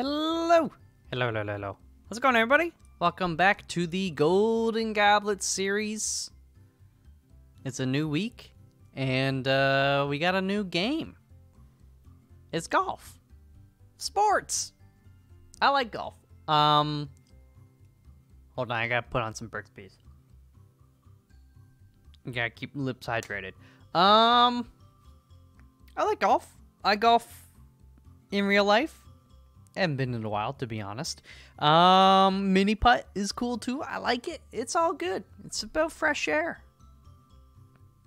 Hello. Hello, hello, hello. How's it going, everybody? Welcome back to the Golden Goblet series. It's a new week, and uh, we got a new game. It's golf. Sports. I like golf. Um, hold on, I gotta put on some Burt's Bees. Gotta keep lips hydrated. Um, I like golf. I golf in real life. Haven't been in a while, to be honest. Um, mini putt is cool too. I like it. It's all good. It's about fresh air,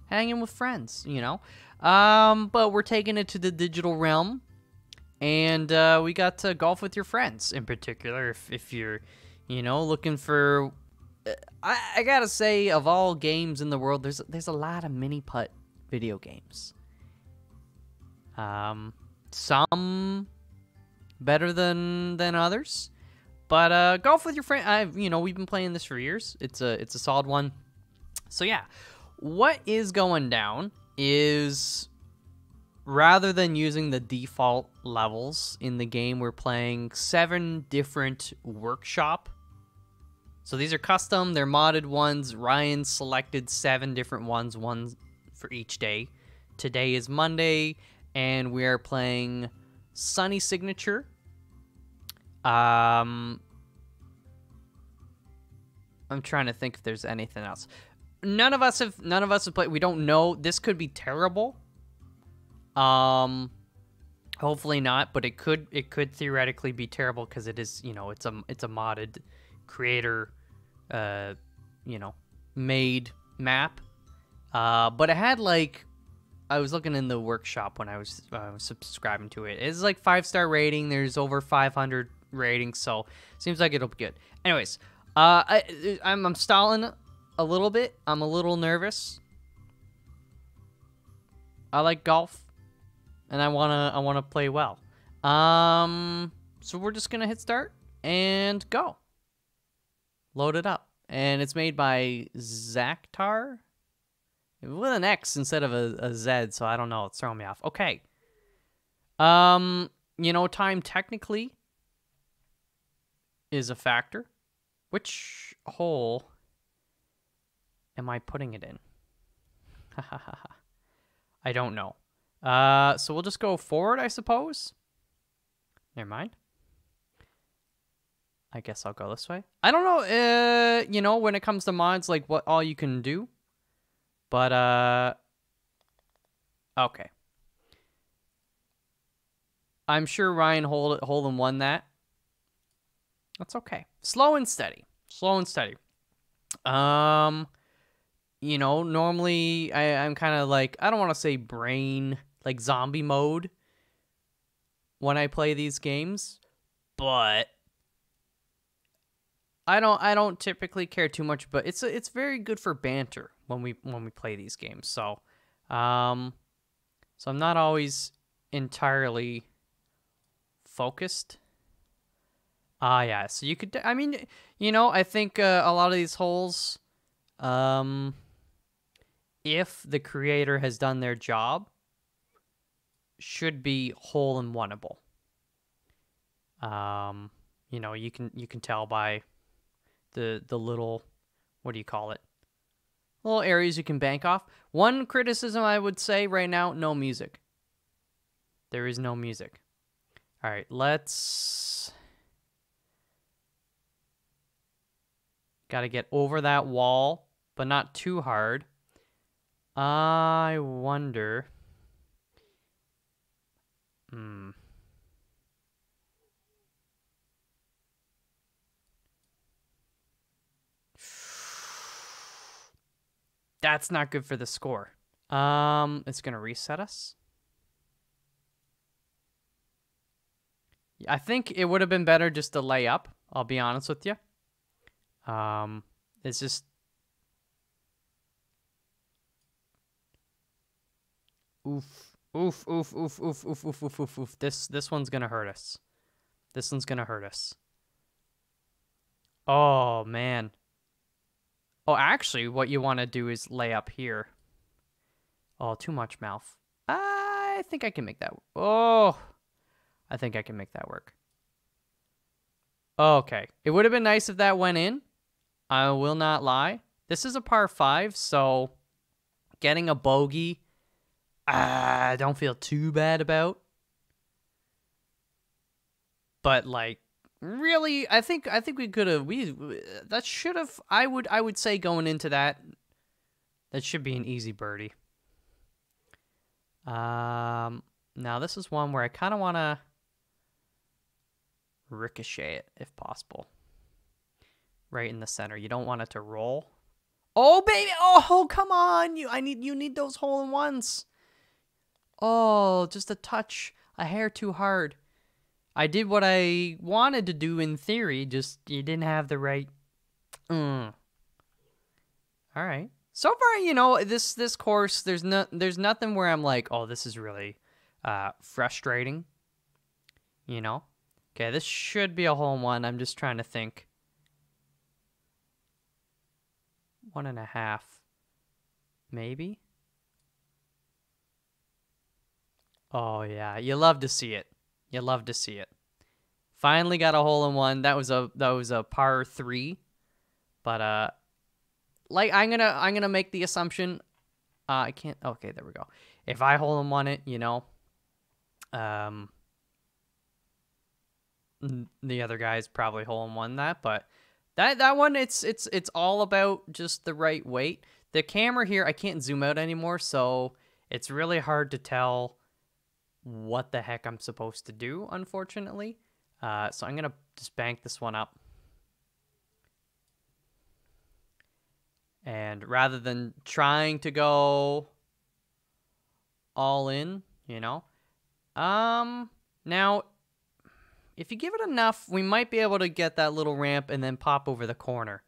hanging with friends, you know. Um, but we're taking it to the digital realm, and uh, we got to golf with your friends in particular. If if you're, you know, looking for, uh, I, I gotta say, of all games in the world, there's there's a lot of mini putt video games. Um, some better than than others. But uh, golf with your friend, I've you know we've been playing this for years. It's a it's a solid one. So yeah, what is going down is rather than using the default levels in the game, we're playing seven different workshop. So these are custom, they're modded ones. Ryan selected seven different ones, one for each day. Today is Monday, and we are playing Sunny Signature. Um, I'm trying to think if there's anything else. None of us have none of us have played. We don't know. This could be terrible. Um, hopefully not, but it could it could theoretically be terrible because it is you know it's a it's a modded creator, uh, you know, made map. Uh, but it had like I was looking in the workshop when I was uh, subscribing to it. It's like five star rating. There's over 500 ratings, so seems like it'll be good. Anyways, uh, I, I'm I'm stalling a little bit. I'm a little nervous. I like golf, and I wanna I wanna play well. Um, so we're just gonna hit start and go. Load it up, and it's made by Zactar with an X instead of a, a Z, so I don't know. It's throwing me off. Okay. Um, you know, time technically is a factor. Which hole am I putting it in? I don't know. Uh, so we'll just go forward, I suppose. Never mind. I guess I'll go this way. I don't know, uh, you know, when it comes to mods, like what all you can do. But, uh, okay. I'm sure Ryan Hold Holden won that. That's okay. Slow and steady. Slow and steady. Um, you know, normally I, I'm kind of like, I don't want to say brain, like zombie mode when I play these games, but I don't I don't typically care too much, but it's it's very good for banter when we when we play these games. So, um, so I'm not always entirely focused. Ah, yeah. So you could, I mean, you know, I think uh, a lot of these holes, um, if the creator has done their job, should be hole and oneable. Um, you know, you can you can tell by the the little, what do you call it? little areas you can bank off. One criticism I would say right now no music. There is no music. All right, let's. Got to get over that wall, but not too hard. I wonder. Hmm. That's not good for the score. Um, it's going to reset us. I think it would have been better just to lay up. I'll be honest with you. Um, it's just oof, oof, oof, oof, oof, oof, oof, oof, oof, oof. This this one's gonna hurt us. This one's gonna hurt us. Oh man. Oh, actually, what you want to do is lay up here. Oh, too much mouth. I think I can make that. Oh, I think I can make that work. Okay. It would have been nice if that went in. I will not lie. This is a par 5, so getting a bogey, I don't feel too bad about. But like really, I think I think we could have we that should have I would I would say going into that that should be an easy birdie. Um now this is one where I kind of want to ricochet it if possible. Right in the center. You don't want it to roll. Oh baby. Oh, come on. You I need you need those hole in ones. Oh, just a touch, a hair too hard. I did what I wanted to do in theory, just you didn't have the right mm. All right. So far, you know, this this course there's no there's nothing where I'm like, "Oh, this is really uh frustrating." You know? Okay, this should be a hole in one. I'm just trying to think. One and a half. Maybe? Oh, yeah. You love to see it. You love to see it. Finally got a hole in one. That was a that was a par 3. But uh like I'm to I'm to make the assumption uh, I can't Okay, there we go. If I hole in one it, you know, um the other guys probably hole in one that, but that that one it's it's it's all about just the right weight. The camera here I can't zoom out anymore, so it's really hard to tell what the heck I'm supposed to do, unfortunately. Uh, so I'm gonna just bank this one up. And rather than trying to go all in, you know, um, now if you give it enough, we might be able to get that little ramp and then pop over the corner.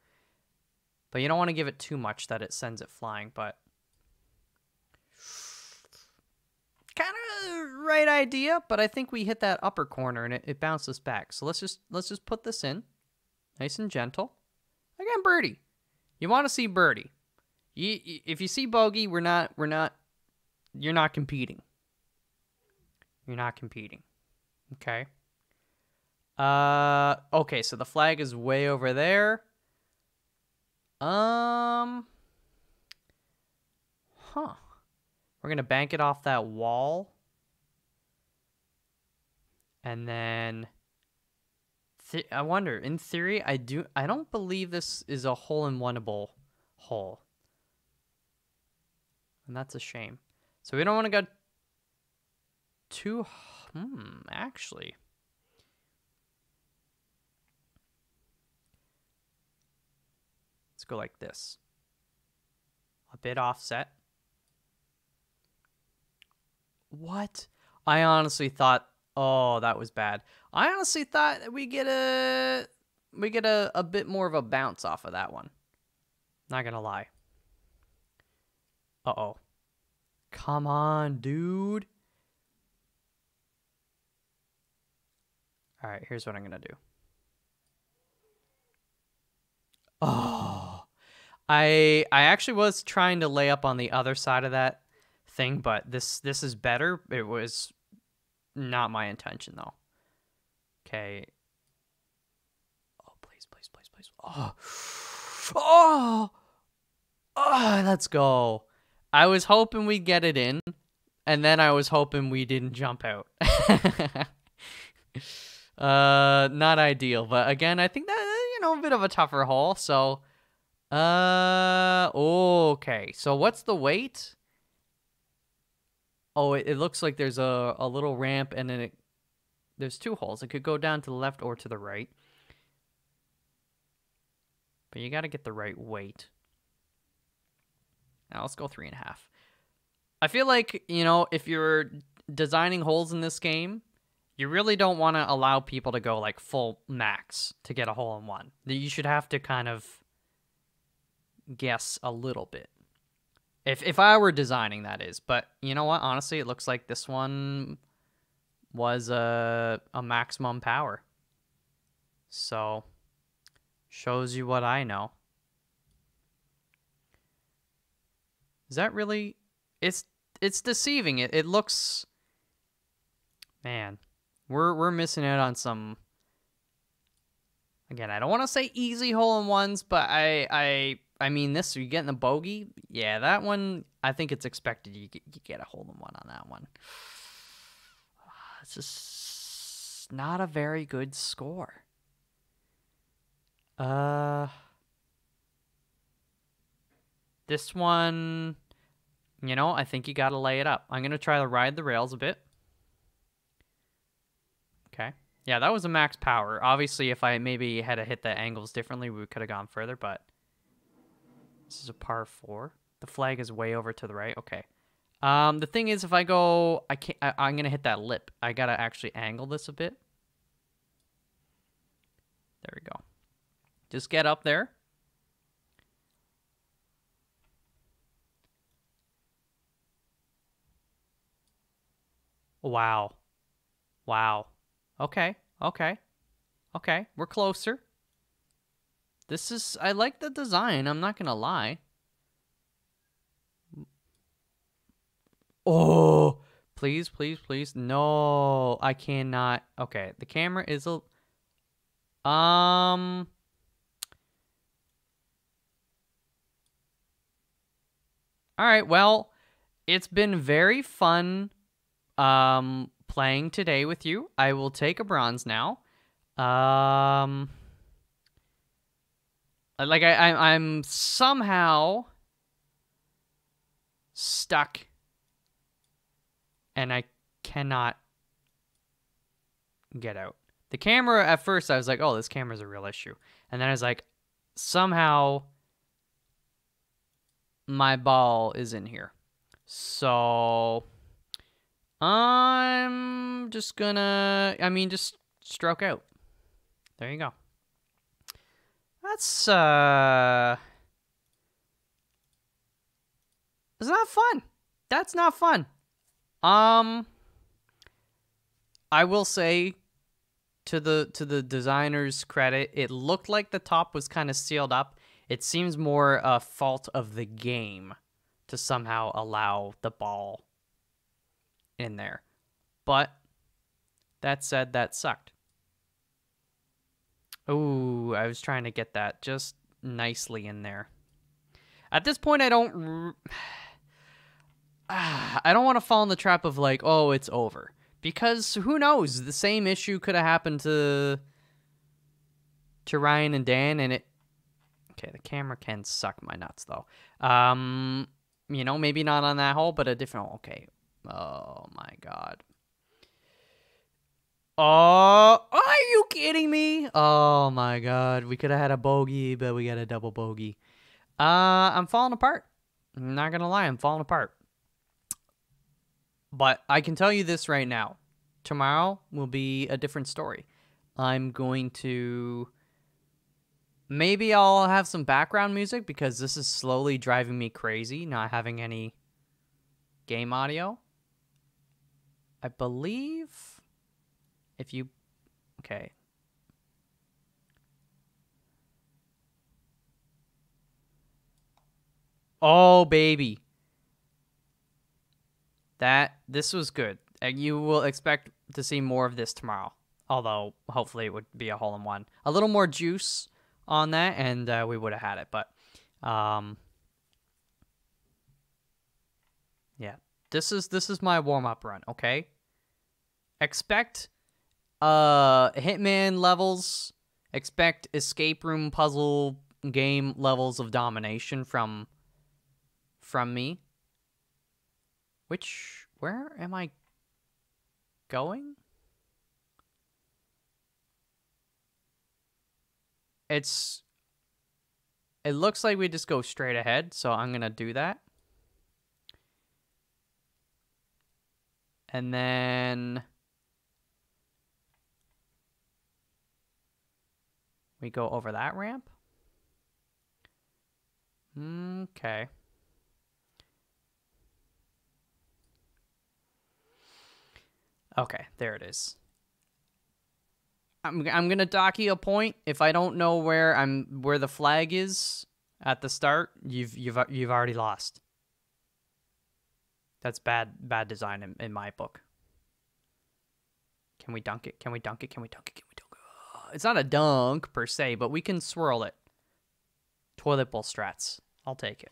But you don't want to give it too much that it sends it flying, but... Kind of right idea, but I think we hit that upper corner and it, it bounces back. So let's just let's just put this in. Nice and gentle. Again, birdie. You want to see birdie. You, if you see bogey, we're not we're not you're not competing. You're not competing. Okay? Uh, okay, so the flag is way over there. Um, huh. We're going to bank it off that wall. And then, th I wonder, in theory, I do, I don't believe this is a hole-in-oneable hole. And that's a shame. So we don't want to go too, hmm, actually. Let's go like this. A bit offset. What? I honestly thought, oh, that was bad. I honestly thought we get a we get a, a bit more of a bounce off of that one. Not gonna lie. Uh-oh. Come on, dude. All right, here's what I'm gonna do. Oh. I I actually was trying to lay up on the other side of that thing, but this this is better. It was not my intention though. Okay. Oh, please, please, please, please. Oh. Oh. Oh, let's go. I was hoping we'd get it in, and then I was hoping we didn't jump out. uh, not ideal, but again, I think that you know a bit of a tougher hole, so uh, okay. So what's the weight? Oh, it, it looks like there's a, a little ramp and then it, there's two holes. It could go down to the left or to the right. But you got to get the right weight. Now let's go three and a half. I feel like, you know, if you're designing holes in this game, you really don't want to allow people to go like full max to get a hole in one. You should have to kind of guess a little bit. If if I were designing that is, but you know what? Honestly, it looks like this one was a a maximum power. So shows you what I know. Is that really it's it's deceiving. It it looks man, we're we're missing out on some Again, I don't want to say easy hole in ones, but I I I mean this. You getting the bogey? Yeah, that one. I think it's expected you get, you get a hole in one on that one. It's just not a very good score. Uh, this one, you know, I think you got to lay it up. I'm gonna try to ride the rails a bit. Okay. Yeah, that was a max power. Obviously, if I maybe had to hit the angles differently, we could have gone further, but this is a par four. The flag is way over to the right. Okay. Um, the thing is, if I go, I can't, I, I'm going to hit that lip. I got to actually angle this a bit. There we go. Just get up there. Wow. Wow. Okay, okay, okay. We're closer. This is, I like the design, I'm not gonna lie. Oh, please, please, please. No, I cannot. Okay, the camera is a, um, all right, well, it's been very fun, um, playing today with you. I will take a bronze now. Um, Uh, like I, I I'm somehow stuck, and I cannot get out. The camera at first I was like, oh, this camera's a real issue, and then I was like, somehow my ball is in here. So I'm just gonna, I mean, just stroke out. There you go. That's, uh, it's not fun. That's not fun. Um, I will say to the to the designer's credit, it looked like the top was kind of sealed up. It seems more a fault of the game to somehow allow the ball in there. But that said, that sucked. Ooh, I was trying to get that just nicely in there. At this point, I don't... I don't want to fall in the trap of like, oh, it's over. Because who knows? The same issue could have happened to to Ryan and Dan, and it... Okay, the camera can suck my nuts, though. Um, you know, maybe not on that hole, but a different... Okay, Oh my god. Oh, are you kidding me? Oh my god. We could have had a bogey, but we got a double bogey. Uh, I'm falling apart. I'm not gonna lie, I'm falling apart. But I can tell you this right now. Tomorrow will be a different story. I'm going to... Maybe I'll have some background music because this is slowly driving me crazy, not having any game audio. I believe if you okay. Oh baby. That this was good. And you will expect to see more of this tomorrow. Although hopefully it would be a hole in one. A little more juice on that and uh, we would have had it, but um yeah. This is this is my warm-up run, okay? expect uh hitman levels. Expect escape room puzzle game levels of domination from from me. Which where am i going? It's it looks like we just go straight ahead so i'm gonna do that. And then We go over that ramp? Okay. Okay, there it is. I'm I'm gonna dock you a point. If I don't know where I'm where the flag is at the start, you've you've you've already lost. That's bad bad design in, in my book. Can we dunk it? Can we dunk it? Can we dunk it? Can we dunk it? It's not a dunk per se, but we can swirl it. Toilet bowl strats. I'll take it.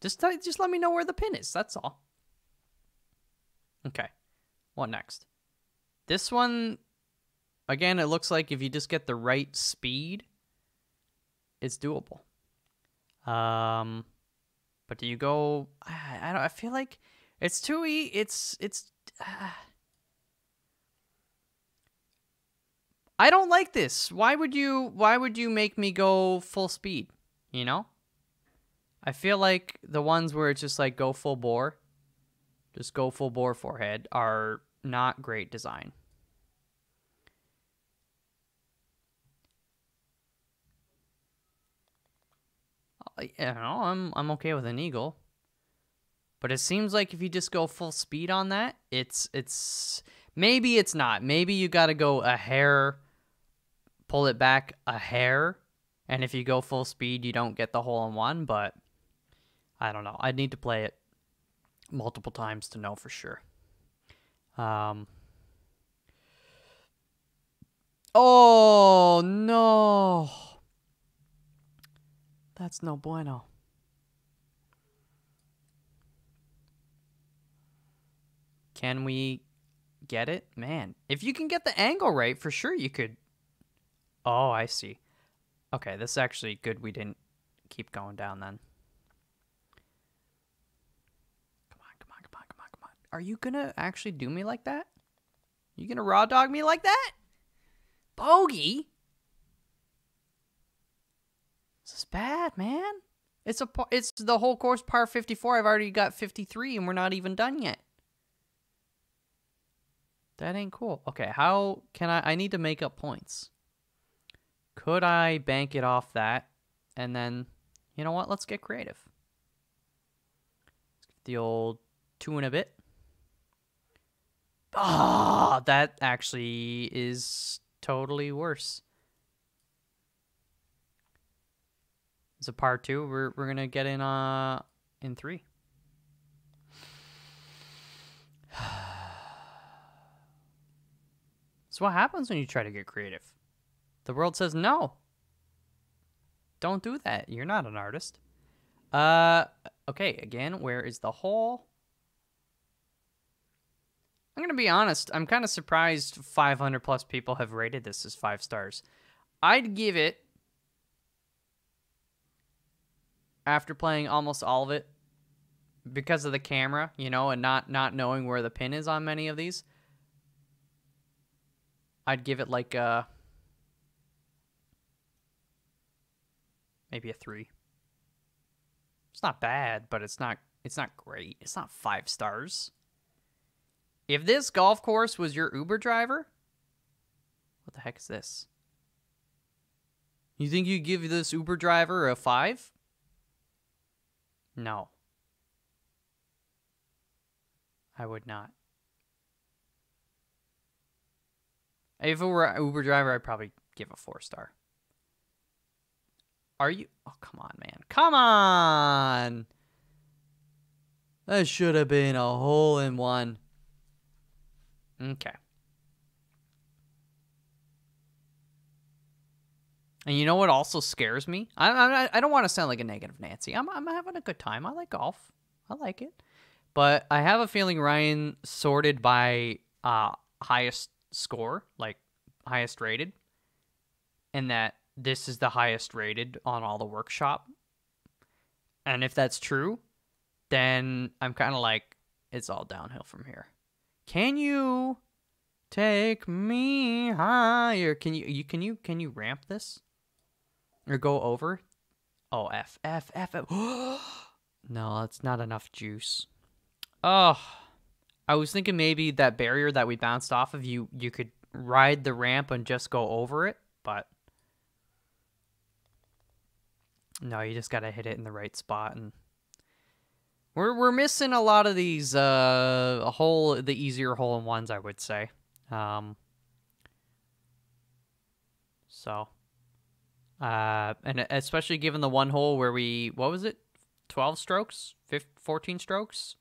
Just t- just let me know where the pin is. That's all. Okay. What next? This one again, it looks like if you just get the right speed, it's doable. Um but do you go I, I don't I feel like it's too e it's it's uh, I don't like this. Why would you why would you make me go full speed, you know? I feel like the ones where it's just like go full bore, just go full bore forehead are not great design. You know, I'm I'm okay with an eagle. But it seems like if you just go full speed on that, it's it's maybe it's not. Maybe you got to go a hair pull it back a hair and if you go full speed you don't get the hole in one, but I don't know. I'd need to play it multiple times to know for sure. Um Oh no. That's no bueno. Can we get it? Man, if you can get the angle right, for sure you could. Oh, I see. Okay, this is actually good we didn't keep going down then. Come on, come on, come on, come on, come on. Are you gonna actually do me like that? You gonna raw dog me like that? Bogey? This is bad, man. It's a it's the whole course par 54. I've already got 53 and we're not even done yet. That ain't cool. Okay, how can I... I need to make up points. Could I bank it off that? And then, you know what? Let's get creative. Let's get the old two and a bit. Ah, oh, that actually is totally worse. It's a par two. We're we're gonna get in uh in three. So what happens when you try to get creative? The world says no. Don't do that. You're not an artist. Uh, okay, again, where is the hole? I'm going to be honest. I'm kind of surprised 500 plus people have rated this as five stars. I'd give it, after playing almost all of it, because of the camera, you know, and not, not knowing where the pin is on many of these, I'd give it like a maybe a three. It's not bad, but it's not it's not great. It's not five stars. If this golf course was your Uber driver, what the heck is this? You think you'd give this Uber driver a five? No. I would not. If it were an Uber driver, I'd probably give a four star. Are you? Oh, come on, man. Come on! That should have been a hole in one. Okay. And you know what also scares me? I I, I don't want to sound like a negative Nancy. I'm I'm having a good time. I like golf. I like it. But I have a feeling Ryan sorted by uh highest score, like highest rated, and that this is the highest rated on all the workshop. And if that's true, then I'm kind of like, it's all downhill from here. Can you take me higher? Can you, you can you can you ramp this or go over? Oh, F F F F. no, that's not enough juice. Oh, I was thinking maybe that barrier that we bounced off of you, you could ride the ramp and just go over it, but no, you just gotta hit it in the right spot and we're we're missing a lot of these uh hole the easier hole in ones I would say. Um so uh and especially given the one hole where we what was it? 12 strokes? 15, 14 strokes?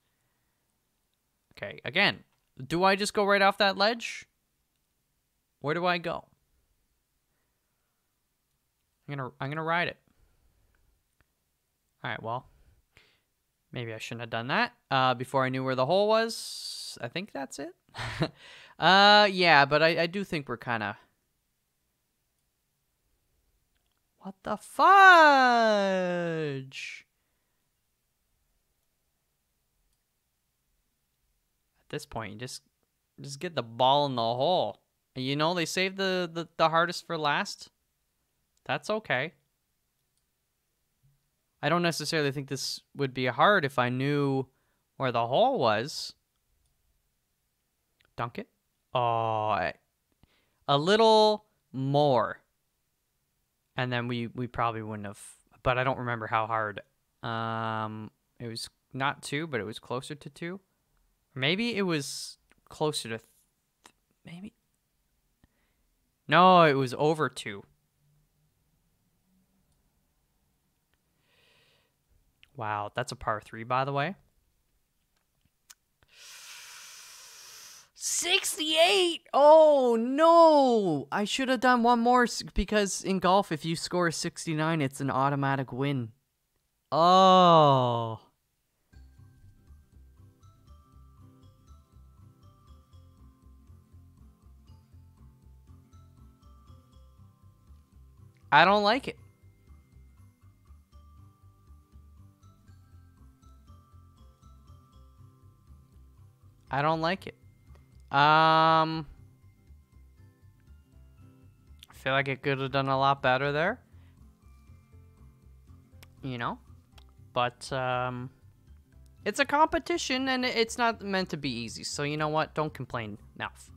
Okay, again, do I just go right off that ledge? Where do I go? I'm gonna I'm gonna ride it. All right, well, maybe I shouldn't have done that uh, before I knew where the hole was. I think that's it. uh, yeah, but I, I do think we're kind of. What the fudge? At this point, you just just get the ball in the hole. You know, they save the, the, the hardest for last. That's okay. I don't necessarily think this would be hard if I knew where the hole was. Dunk it. Oh, a little more. And then we, we probably wouldn't have, but I don't remember how hard. Um, it was not two, but it was closer to two. Maybe it was closer to, maybe. No, it was over two. Wow, that's a par three, by the way. 68! Oh, no! I should have done one more because in golf, if you score 69, it's an automatic win. Oh. I don't like it. I don't like it. Um, I feel like it could have done a lot better there. You know, but um, it's a competition and it's not meant to be easy. So you know what? Don't complain, Malf.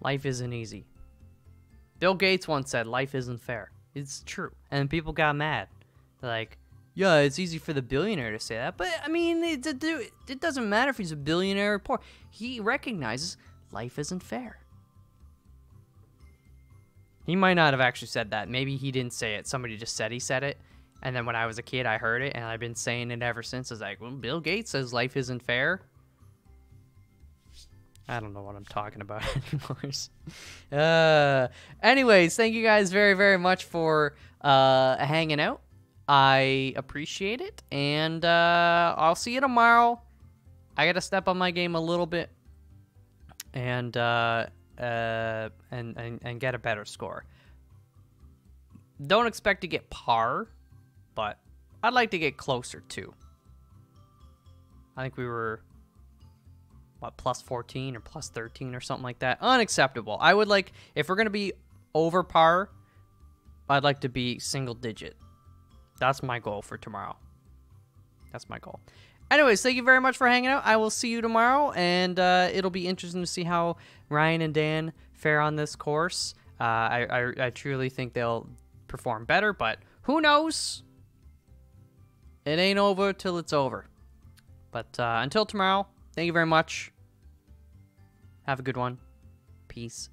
Life isn't easy. Bill Gates once said, "Life isn't fair." It's true, and people got mad. like, yeah, it's easy for the billionaire to say that, but I mean, it, it, doesn't matter if he's a billionaire or poor. He recognizes life isn't fair. He might not have actually said that. Maybe he didn't say it. Somebody just said he said it. And then when I was a kid, I heard it, and I've been saying it ever since. I was like, well, Bill Gates says life isn't fair. I don't know what I'm talking about anymore. uh, anyways, thank you guys very, very much for uh, hanging out. I appreciate it, and uh, I'll see you tomorrow. I gotta step on my game a little bit, and uh, uh, and, and and get a better score. Don't expect to get par, but I'd like to get closer too. I think we were what plus 14 or plus 13 or something like that. Unacceptable. I would like if we're gonna be over par, I'd like to be single digit. That's my goal for tomorrow. That's my goal. Anyways, thank you very much for hanging out. I will see you tomorrow, and uh, it'll be interesting to see how Ryan and Dan fare on this course. Uh, I, I, I truly think they'll perform better, but who knows? It ain't over till it's over. But uh, until tomorrow, thank you very much. Have a good one. Peace.